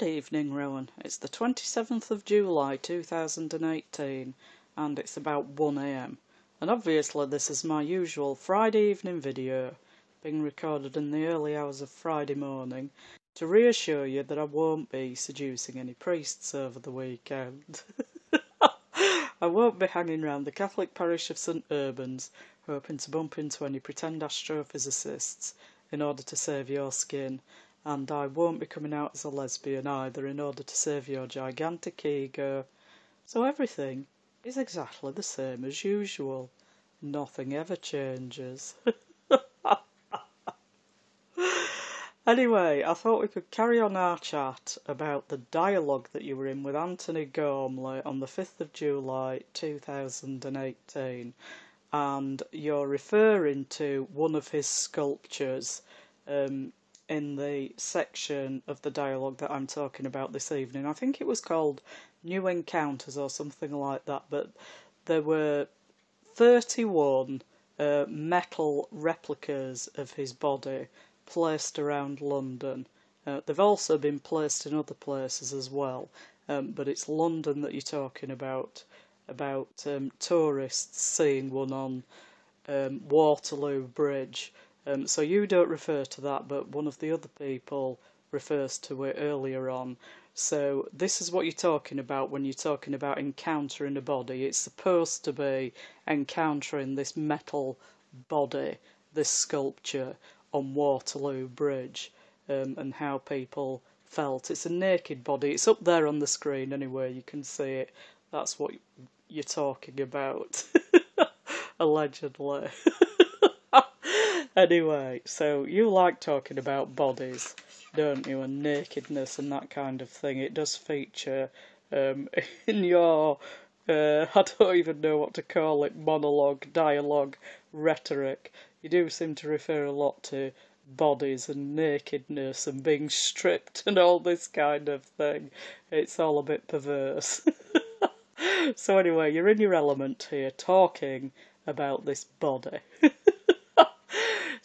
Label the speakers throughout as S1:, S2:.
S1: Good evening, Rowan. It's the 27th of July 2018 and it's about 1am. And obviously this is my usual Friday evening video, being recorded in the early hours of Friday morning, to reassure you that I won't be seducing any priests over the weekend. I won't be hanging round the Catholic parish of St Urbans hoping to bump into any pretend astrophysicists in order to save your skin and I won't be coming out as a lesbian either in order to save your gigantic ego. So everything is exactly the same as usual. Nothing ever changes. anyway, I thought we could carry on our chat about the dialogue that you were in with Antony Gormley on the 5th of July 2018. And you're referring to one of his sculptures um, in the section of the dialogue that I'm talking about this evening. I think it was called New Encounters or something like that, but there were 31 uh, metal replicas of his body placed around London. Uh, they've also been placed in other places as well, um, but it's London that you're talking about, about um, tourists seeing one on um, Waterloo Bridge um, so you don't refer to that, but one of the other people refers to it earlier on. So this is what you're talking about when you're talking about encountering a body. It's supposed to be encountering this metal body, this sculpture on Waterloo Bridge, um, and how people felt. It's a naked body. It's up there on the screen anyway. You can see it. That's what you're talking about, allegedly. Anyway, so you like talking about bodies, don't you, and nakedness and that kind of thing. It does feature um, in your, uh, I don't even know what to call it, monologue, dialogue, rhetoric. You do seem to refer a lot to bodies and nakedness and being stripped and all this kind of thing. It's all a bit perverse. so anyway, you're in your element here, talking about this body.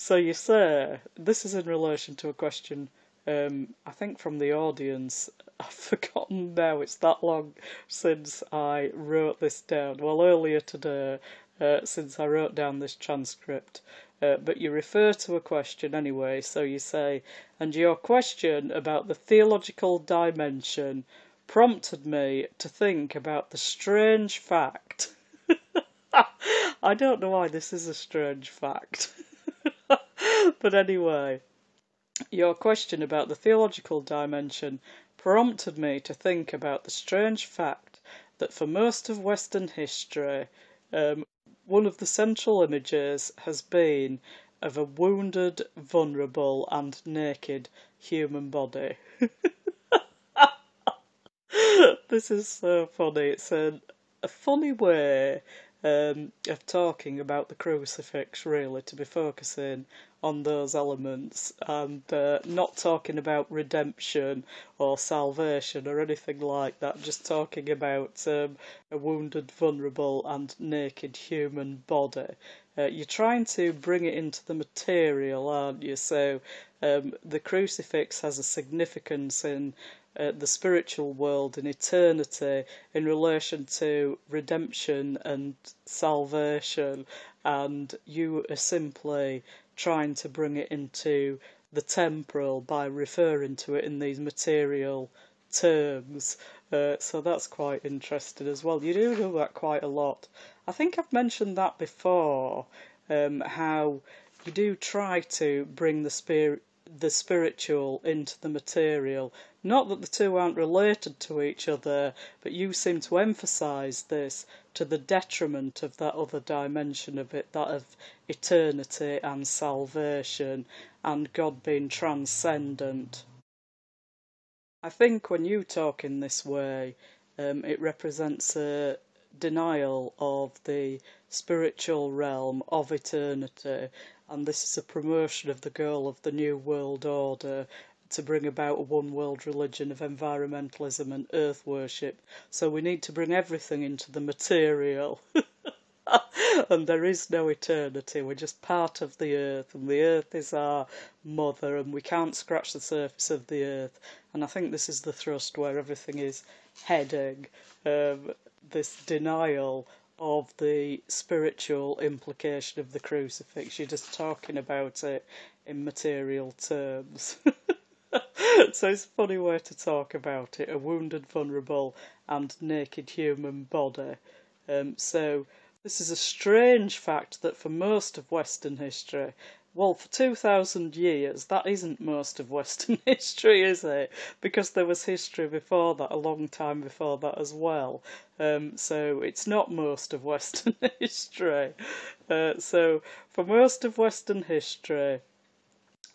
S1: So you say this is in relation to a question um, I think from the audience. I've forgotten now. It's that long since I wrote this down. Well, earlier today, uh, since I wrote down this transcript. Uh, but you refer to a question anyway. So you say, and your question about the theological dimension prompted me to think about the strange fact. I don't know why this is a strange fact. but anyway, your question about the theological dimension prompted me to think about the strange fact that for most of Western history, um, one of the central images has been of a wounded, vulnerable, and naked human body. this is so funny. It's a, a funny way um, of talking about the crucifix, really, to be focusing on those elements and uh, not talking about redemption or salvation or anything like that, just talking about um, a wounded, vulnerable, and naked human body. Uh, you're trying to bring it into the material, aren't you? So um, the crucifix has a significance in uh, the spiritual world in eternity in relation to redemption and salvation, and you are simply trying to bring it into the temporal by referring to it in these material terms. Uh, so that's quite interesting as well. You do do that quite a lot. I think I've mentioned that before, um, how you do try to bring the spirit the spiritual into the material. Not that the two aren't related to each other, but you seem to emphasize this to the detriment of that other dimension of it, that of eternity and salvation and God being transcendent. I think when you talk in this way, um, it represents a denial of the spiritual realm of eternity and this is a promotion of the goal of the New World Order to bring about a one world religion of environmentalism and earth worship. So we need to bring everything into the material. and there is no eternity. We're just part of the earth, and the earth is our mother, and we can't scratch the surface of the earth. And I think this is the thrust where everything is heading um, this denial of the spiritual implication of the crucifix. You're just talking about it in material terms. so it's a funny way to talk about it a wounded, vulnerable, and naked human body. Um, so this is a strange fact that for most of Western history, well, for 2,000 years, that isn't most of Western history, is it? Because there was history before that, a long time before that as well. Um, so it's not most of Western history. Uh, so for most of Western history,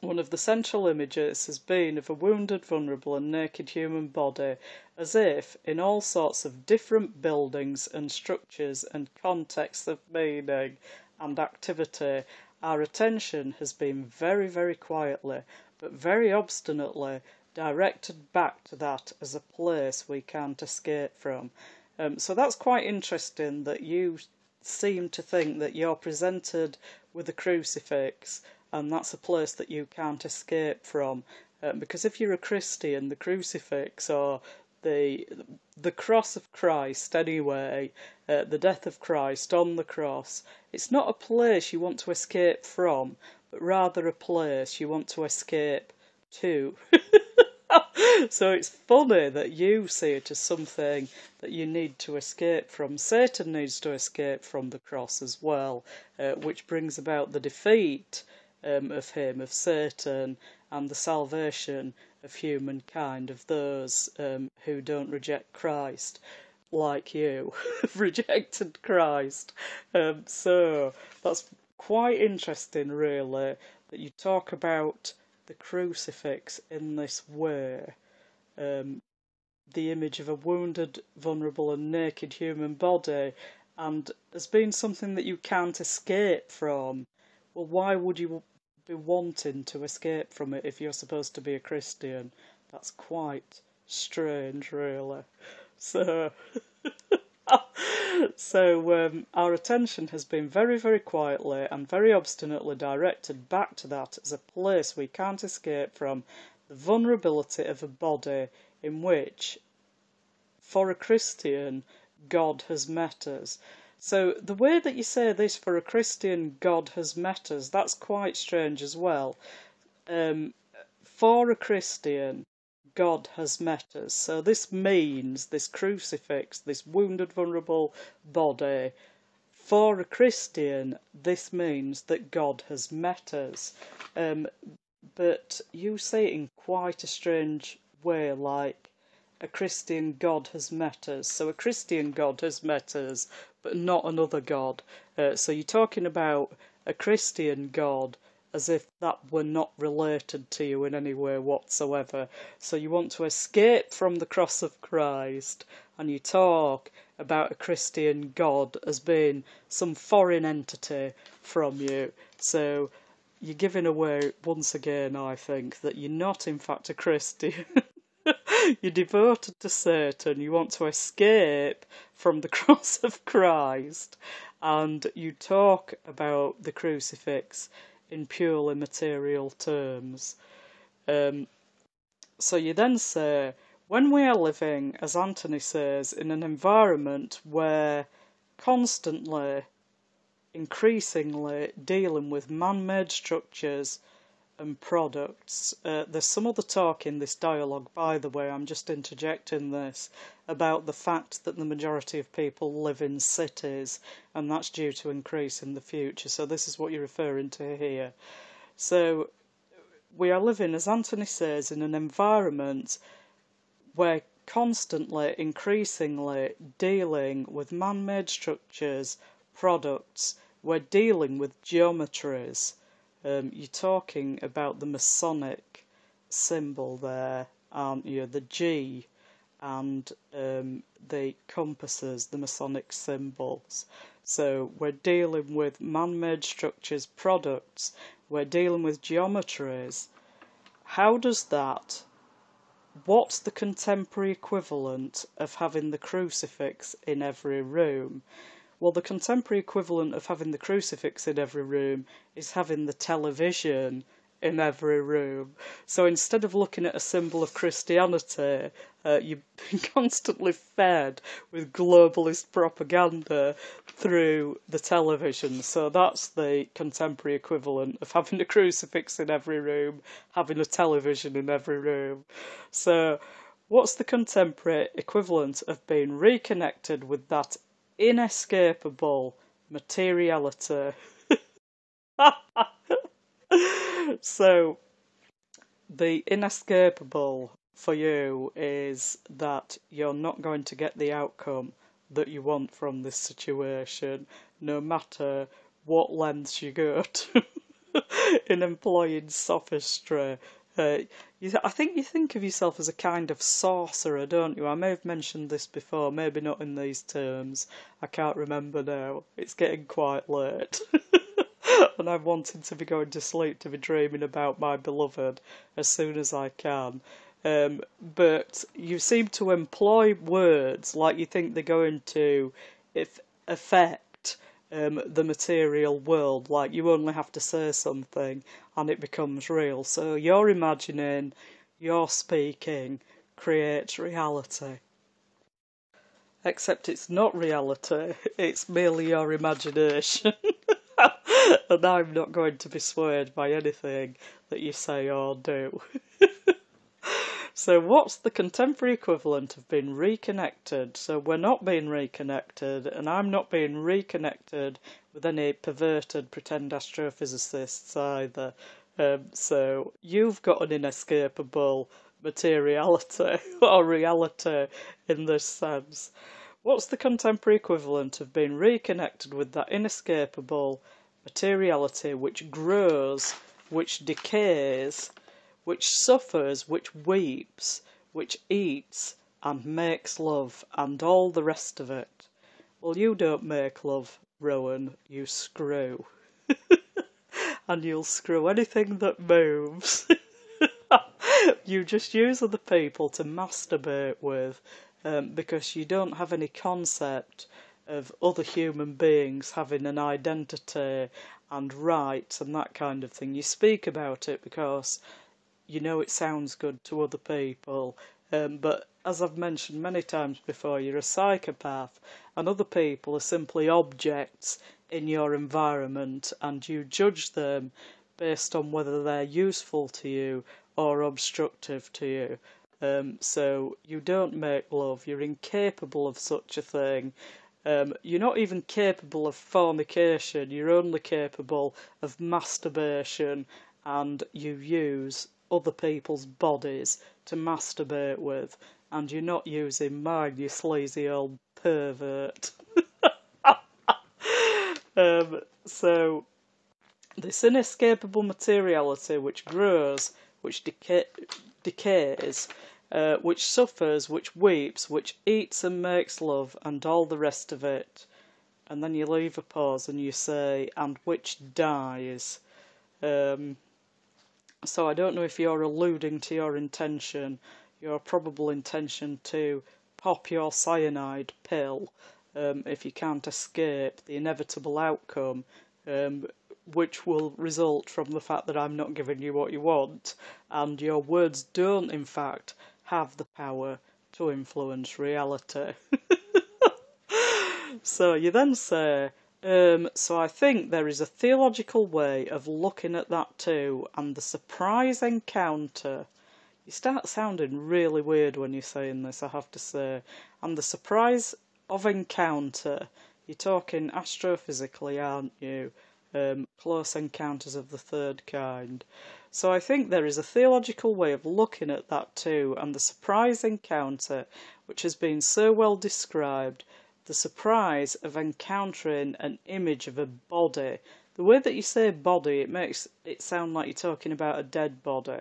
S1: one of the central images has been of a wounded, vulnerable, and naked human body, as if, in all sorts of different buildings and structures and contexts of meaning and activity, our attention has been very, very quietly, but very obstinately, directed back to that as a place we can't escape from. Um, so that's quite interesting that you seem to think that you're presented with a crucifix and that's a place that you can't escape from. Um, because if you're a Christian, the crucifix or the the cross of Christ anyway, uh, the death of Christ on the cross, it's not a place you want to escape from, but rather a place you want to escape to. so it's funny that you see it as something that you need to escape from. Satan needs to escape from the cross as well, uh, which brings about the defeat um, of him, of Satan, and the salvation of humankind, of those um, who don't reject Christ, like you have rejected Christ. Um, so that's quite interesting, really, that you talk about the crucifix in this way. Um, the image of a wounded, vulnerable, and naked human body, and as being something that you can't escape from. Well, why would you be wanting to escape from it if you're supposed to be a Christian. That's quite strange, really. So, so um, our attention has been very, very quietly and very obstinately directed back to that as a place we can't escape from the vulnerability of a body in which, for a Christian, God has met us. So the way that you say this for a Christian, God has met us, that's quite strange as well. Um, for a Christian, God has met us. So this means this crucifix, this wounded, vulnerable body. For a Christian, this means that God has met us. Um, but you say it in quite a strange way, like a Christian God has met us. So a Christian God has met us, but not another God. Uh, so you're talking about a Christian God as if that were not related to you in any way whatsoever. So you want to escape from the cross of Christ and you talk about a Christian God as being some foreign entity from you. So you're giving away once again, I think, that you're not in fact a Christian. You're devoted to Satan, you want to escape from the cross of Christ, and you talk about the crucifix in purely material terms. Um, so you then say, when we are living, as Antony says, in an environment where constantly, increasingly dealing with man made structures and products. Uh, there's some other talk in this dialogue, by the way, I'm just interjecting this, about the fact that the majority of people live in cities and that's due to increase in the future. So, this is what you're referring to here. So, we are living, as Antony says, in an environment where constantly, increasingly dealing with man made structures, products, we're dealing with geometries um, you're talking about the Masonic symbol there, aren't you? The G and um, the compasses, the Masonic symbols. So we're dealing with man made structures, products, we're dealing with geometries. How does that, what's the contemporary equivalent of having the crucifix in every room? Well, the contemporary equivalent of having the crucifix in every room is having the television in every room. So instead of looking at a symbol of Christianity, uh, you're constantly fed with globalist propaganda through the television. So that's the contemporary equivalent of having a crucifix in every room, having a television in every room. So, what's the contemporary equivalent of being reconnected with that inescapable materiality? so, the inescapable for you is that you're not going to get the outcome that you want from this situation, no matter what lengths you go to in employing sophistry. Uh, you, I think you think of yourself as a kind of sorcerer, don't you? I may have mentioned this before, maybe not in these terms. I can't remember now. It's getting quite late. and I'm wanting to be going to sleep to be dreaming about my beloved as soon as I can. Um, but you seem to employ words like you think they're going to if affect um, the material world. Like you only have to say something and it becomes real. So you're imagining, you're speaking, creates reality. Except it's not reality, it's merely your imagination. and I'm not going to be swayed by anything that you say or do. so, what's the contemporary equivalent of being reconnected? So, we're not being reconnected, and I'm not being reconnected with any perverted pretend astrophysicists either. Um, so, you've got an inescapable materiality or reality in this sense. What's the contemporary equivalent of being reconnected with that inescapable materiality which grows, which decays, which suffers, which weeps, which eats and makes love, and all the rest of it? Well, you don't make love, Rowan, you screw. and you'll screw anything that moves. you just use other people to masturbate with um, because you don't have any concept of other human beings having an identity and rights and that kind of thing. You speak about it because you know it sounds good to other people, um, but as I've mentioned many times before, you're a psychopath, and other people are simply objects in your environment, and you judge them based on whether they're useful to you or obstructive to you. Um, so you don't make love, you're incapable of such a thing. Um, you're not even capable of fornication, you're only capable of masturbation, and you use other people's bodies to masturbate with, and you're not using mine, you sleazy old pervert. um, so, this inescapable materiality which grows, which deca- decays, uh, which suffers, which weeps, which eats and makes love, and all the rest of it. And then you leave a pause and you say, and which dies. Um, so I don't know if you're alluding to your intention, your probable intention to pop your cyanide pill um, if you can't escape the inevitable outcome, um, which will result from the fact that I'm not giving you what you want, and your words don't, in fact, have the power to influence reality. so you then say, um, so I think there is a theological way of looking at that too, and the surprise encounter. You start sounding really weird when you're saying this, I have to say. And the surprise of encounter, you're talking astrophysically, aren't you? Um, close encounters of the third kind. So I think there is a theological way of looking at that too, and the surprise encounter, which has been so well described, the surprise of encountering an image of a body. The way that you say body, it makes it sound like you're talking about a dead body.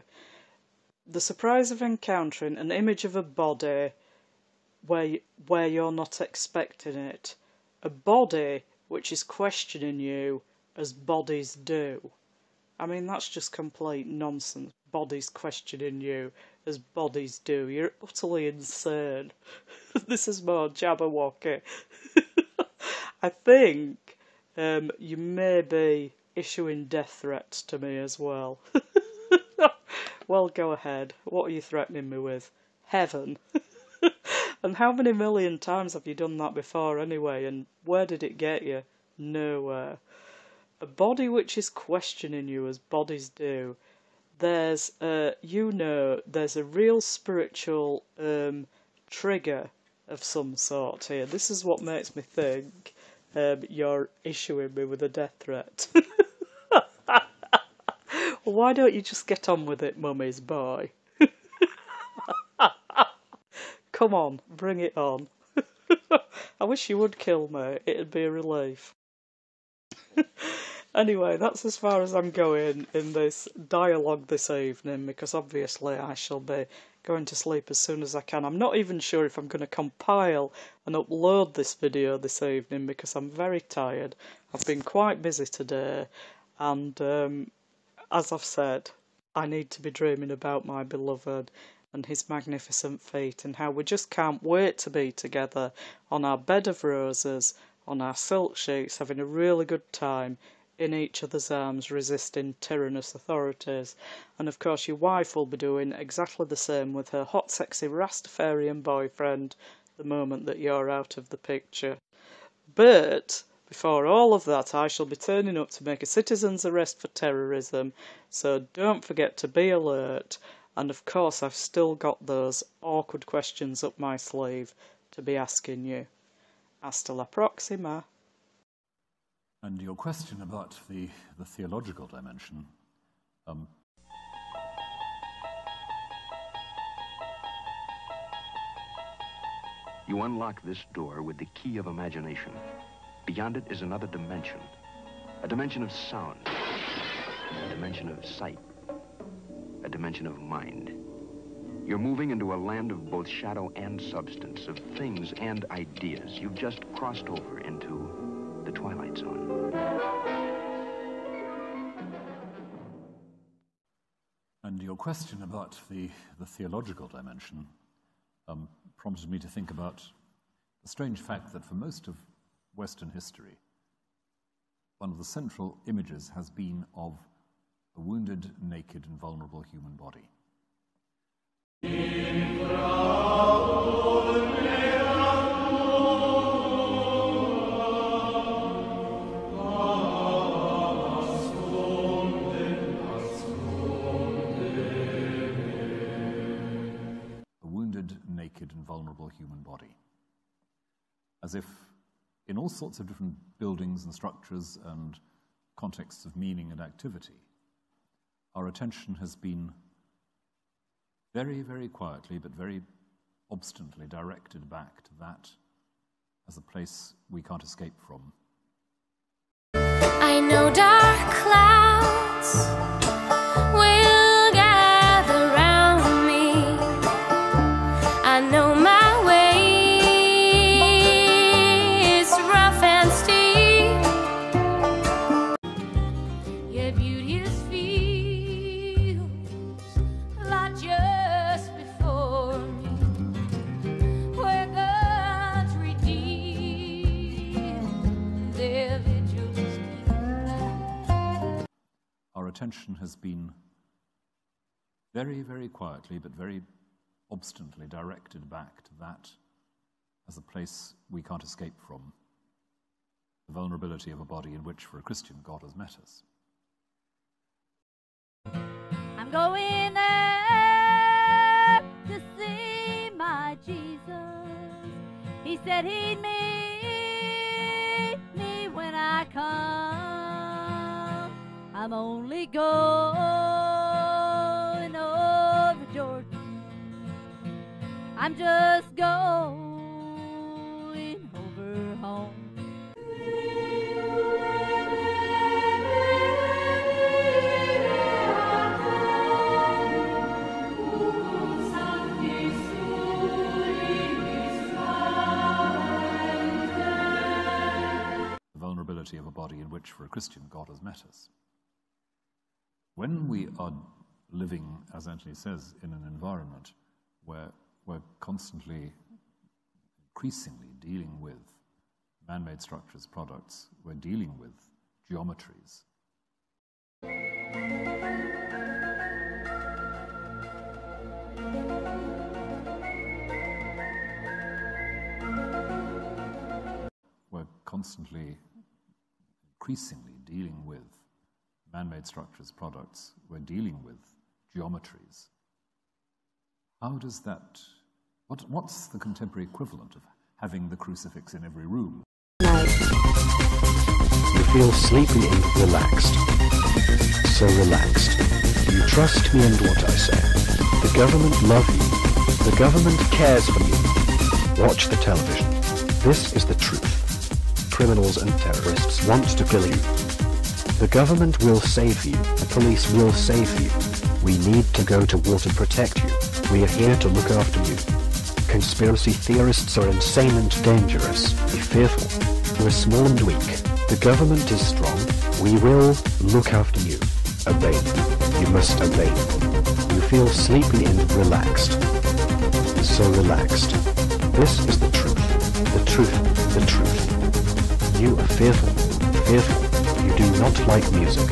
S1: The surprise of encountering an image of a body where where you're not expecting it. A body which is questioning you as bodies do. I mean, that's just complete nonsense. Bodies questioning you as bodies do. You're utterly insane. this is more Jabberwocky. I think um, you may be issuing death threats to me as well. well, go ahead. What are you threatening me with? Heaven. and how many million times have you done that before anyway? And where did it get you? Nowhere. A body which is questioning you as bodies do. There's, uh, you know, there's a real spiritual um, trigger of some sort here. This is what makes me think um, you're issuing me with a death threat. Why don't you just get on with it, mummy's boy? Come on, bring it on. I wish you would kill me, it'd be a relief. Anyway, that's as far as I'm going in this dialogue this evening because obviously I shall be going to sleep as soon as I can. I'm not even sure if I'm going to compile and upload this video this evening because I'm very tired. I've been quite busy today and um, as I've said, I need to be dreaming about my beloved and his magnificent feet and how we just can't wait to be together on our bed of roses, on our silk sheets, having a really good time in each other's arms resisting tyrannous authorities. And of course, your wife will be doing exactly the same with her hot, sexy Rastafarian boyfriend the moment that you're out of the picture. But before all of that, I shall be turning up to make a citizen's arrest for terrorism, so don't forget to be alert. And of course, I've still got those awkward questions up my sleeve to be asking you. Hasta la próxima.
S2: And your question about the, the theological dimension. Um,
S3: you unlock this door with the key of imagination. Beyond it is another dimension. A dimension of sound. A dimension of sight. A dimension of mind. You're moving into a land of both shadow and substance, of things and ideas. You've just crossed over into the Twilight Zone.
S2: And your question about the, the theological dimension um, prompted me to think about the strange fact that for most of Western history, one of the central images has been of a wounded, naked, and vulnerable human body. All sorts of different buildings and structures and contexts of meaning and activity, our attention has been very, very quietly but very obstinately directed back to that as a place we can't escape from. I know dark clouds. Attention has been very, very quietly, but very obstinately directed back to that as a place we can't escape from the vulnerability of a body in which, for a Christian, God has met us. I'm going to see my Jesus. He said he'd meet me when I come. I'm only going over Jordan. I'm just going over home. The vulnerability of a body in which, for a Christian, God has met us. When we are living, as Antony says, in an environment where we're constantly, increasingly dealing with man made structures, products, we're dealing with geometries. We're constantly, increasingly dealing with man made structures, products, we're dealing with geometries. How does that, what, what's the contemporary equivalent of having the crucifix in every room?
S4: You feel sleepy and relaxed. So relaxed. You trust me and what I say. The government love you. The government cares for you. Watch the television. This is the truth. Criminals and terrorists want to kill you. The government will save you. The police will save you. We need to go to war to protect you. We are here to look after you. Conspiracy theorists are insane and dangerous. Be fearful. We're small and weak. The government is strong. We will look after you. Obey. You must obey. You feel sleepy and relaxed. So relaxed. This is the truth. The truth. The truth. You are fearful. Fearful. You do not like music.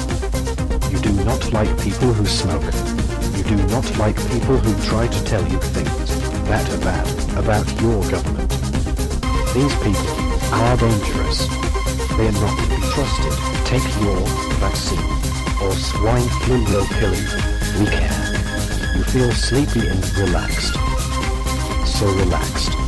S4: You do not like people who smoke. You do not like people who try to tell you things that are bad about your government. These people are dangerous. They are not to be trusted. Take your vaccine, or swine flu will kill you. We care. You feel sleepy and relaxed. So relaxed.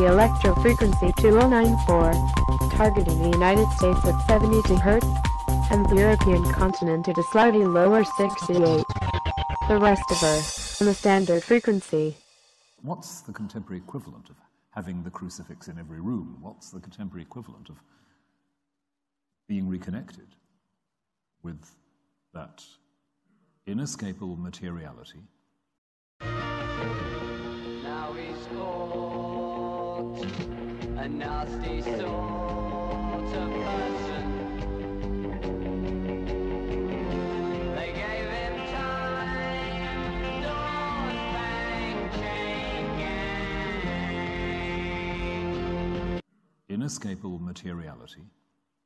S5: The electro frequency to 1094, targeting the United States at 72 Hz, and the European continent at a slightly lower 68. The rest of Earth on the standard frequency.
S2: What's the contemporary equivalent of having the crucifix in every room? What's the contemporary equivalent of being reconnected with that inescapable materiality?
S6: Now he's caught a nasty sort of person.
S2: Inescapable materiality,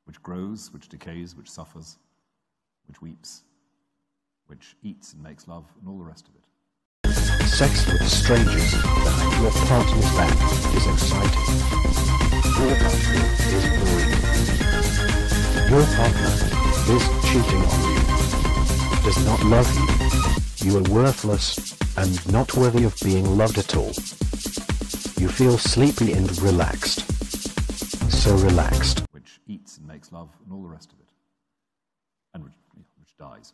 S2: which grows, which decays, which suffers, which weeps, which eats and makes love, and all the rest of it.
S4: Sex with strangers behind your partner's back is exciting. Your partner is boring. Your partner is cheating on you, does not love you. You are worthless and not worthy of being loved at all. You feel sleepy and relaxed. So relaxed.
S2: which eats and makes love, and all the rest of it, and which, which dies.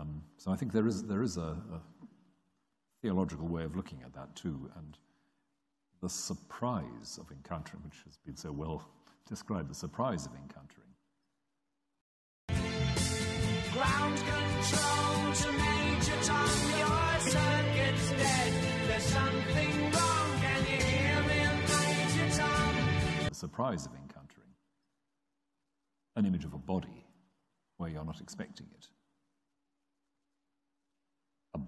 S2: Um, so I think there is, there is a, a theological way of looking at that too, and the surprise of encountering, which has been so well described, the surprise of encountering
S6: Ground control to Major Tom, your circuit's dead. There's something wrong, can you hear me, Major Tom?
S2: the surprise of encountering an image of a body where you're not expecting it.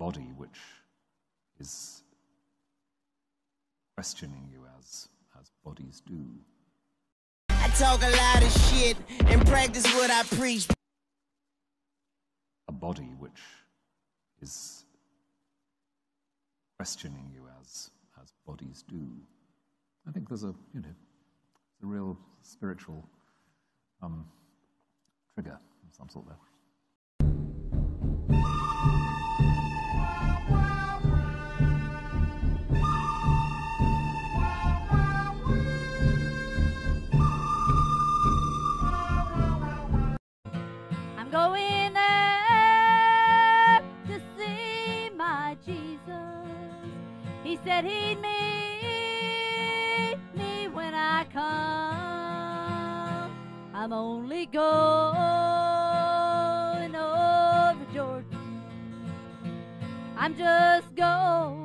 S2: A body which is questioning you as, as bodies do.
S7: I talk a lot of shit and practice what I preach.
S2: A body which is questioning you as, as bodies do. I think there's a, you know, a real spiritual um, trigger of some sort there.
S8: I'm going there. He said
S6: he'd meet me when I come.
S9: I'm only going over Jordan. I'm just
S10: going.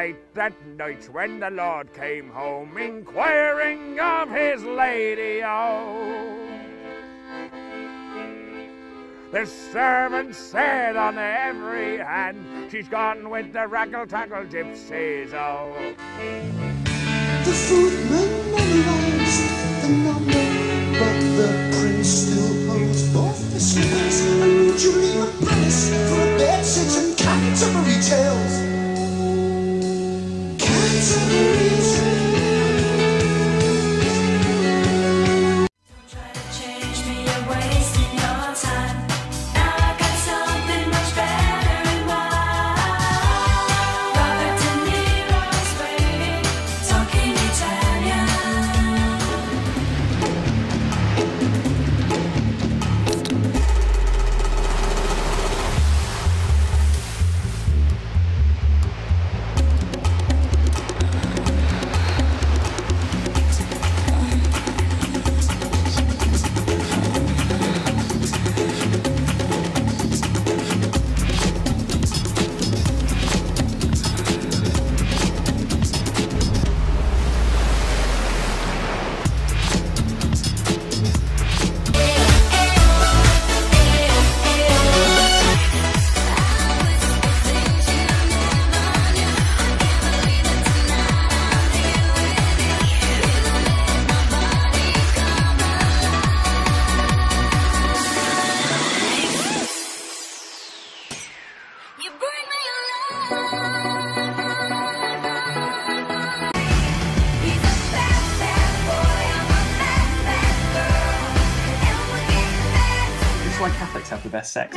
S10: Late that night when the Lord came home, inquiring of his lady, oh. The servant said on every hand, she's gone with the raggle-taggle gypsies, oh.
S11: The footman memorized the number, but the prince still holds both the slippers. And Julie Apprentice for a bed and Canterbury tales.
S12: It's, it's, the best sex.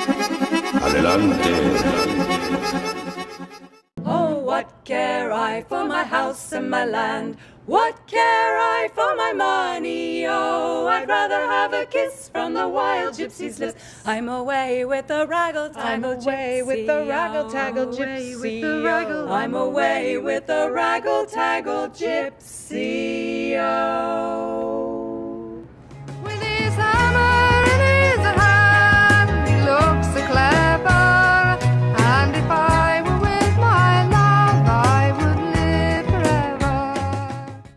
S8: Oh, what care I for my house and my land? What care I for my money? Oh, I'd rather have a kiss from the wild gypsy's lips. I'm away with the raggle taggle gypsy.
S13: away with the raggle taggle
S8: I'm
S13: gypsy,
S8: with the oh, raggle- oh. I'm away with the raggle taggle gypsy. Oh.